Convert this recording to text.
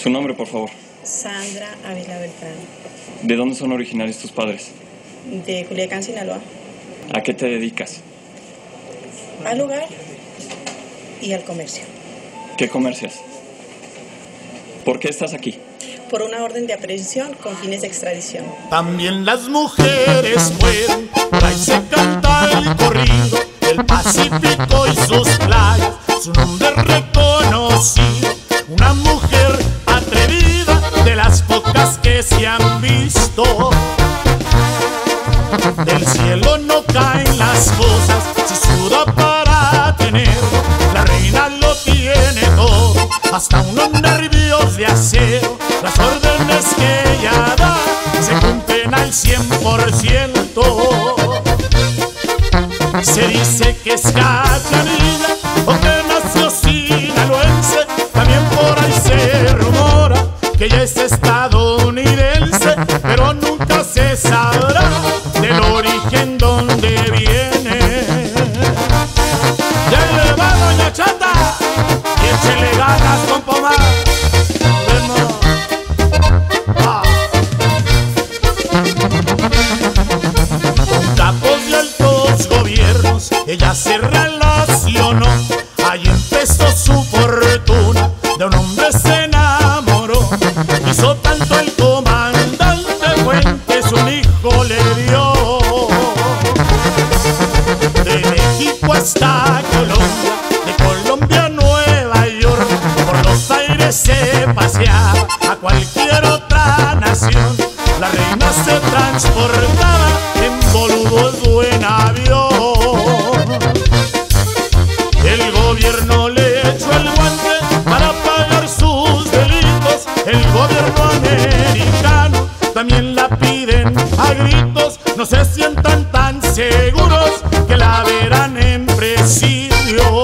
Su nombre, por favor. Sandra Ávila Beltrán, ¿De dónde son originarios tus padres? de Culiacán, Sinaloa. ¿A qué te dedicas? Al hogar y al comercio. ¿Qué comercias? ¿Por qué estás aquí? Por una orden de aprehensión con fines de extradición. También las mujeres fueron, ahí se canta el corrido, el Pacífico y sus playas, su nombre reconocido, Del cielo no caen las cosas, se suda para tenerlo, la reina lo tiene todo, hasta unos nervios de acero, las órdenes que ella da se cumplen al 100%. Se dice que es cachanilla o que nació sinaloense, también por ahí se rumora que ella es se sabrá del origen donde viene. Ya le va doña chata y échele ganas con pomar. Ah. Con capos de altos gobiernos ella se relacionó. Ahí empezó su fortuna, de un hombre se enamoró. Hizo tanto hasta Colombia, de Colombia a Nueva York, por los aires se paseaba a cualquier otra nación. La reina se transportaba en boludos o en avión. El gobierno le echó el guante para pagar sus delitos. El gobierno americano también la piden a gritos. No se sientan tan seguros canción.